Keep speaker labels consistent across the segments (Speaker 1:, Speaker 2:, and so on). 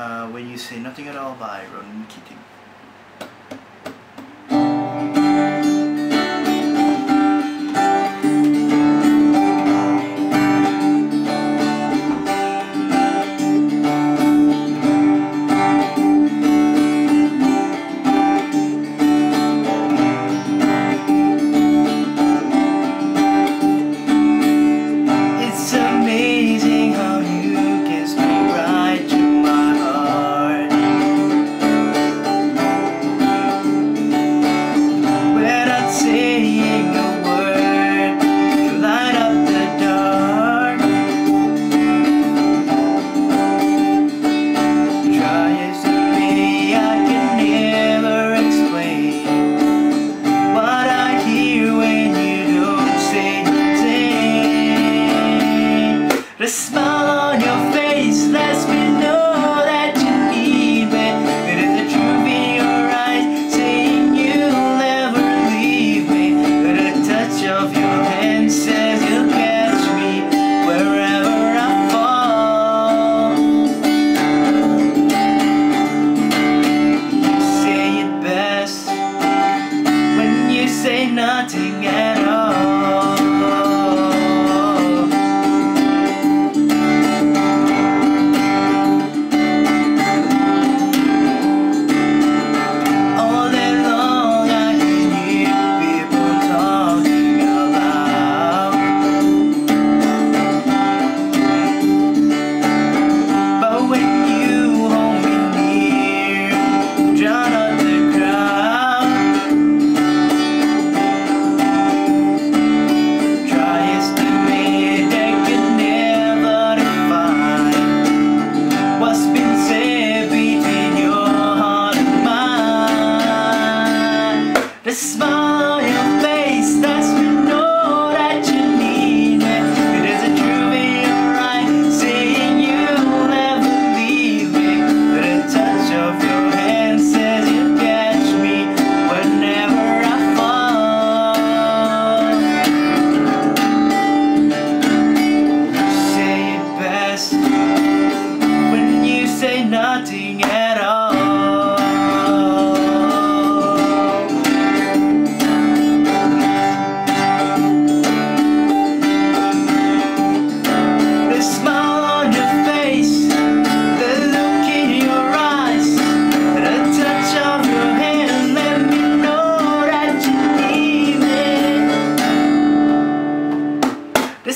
Speaker 1: uh, when you say nothing at all by Ronan Keating. nothing. This is my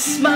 Speaker 1: smile.